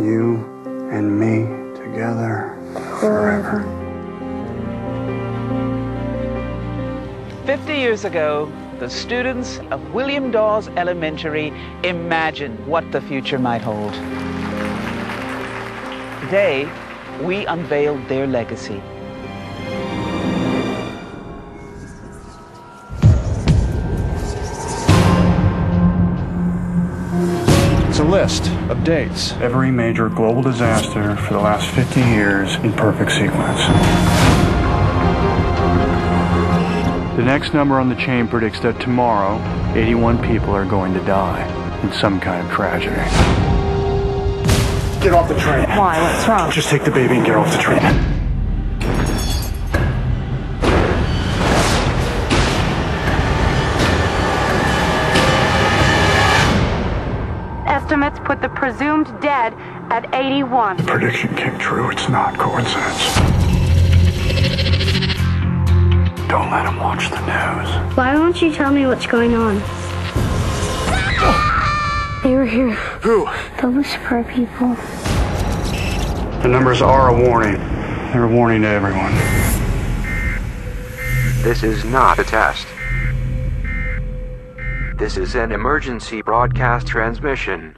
You and me together forever. 50 years ago, the students of William Dawes Elementary imagined what the future might hold. Today, we unveiled their legacy. It's a list of dates. Every major global disaster for the last 50 years in perfect sequence. The next number on the chain predicts that tomorrow, 81 people are going to die in some kind of tragedy. Get off the train. Why? What's wrong? Just take the baby and get off the train. Estimates put the presumed dead at 81. The Prediction came true. It's not coincidence. Don't let him watch the news. Why won't you tell me what's going on? They were here. Who? The Whisperer people. The numbers are a warning. They're a warning to everyone. This is not a test. This is an emergency broadcast transmission.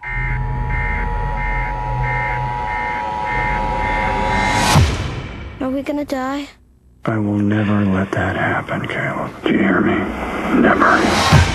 Are we gonna die? I will never let that happen, Caleb. Do you hear me? Never.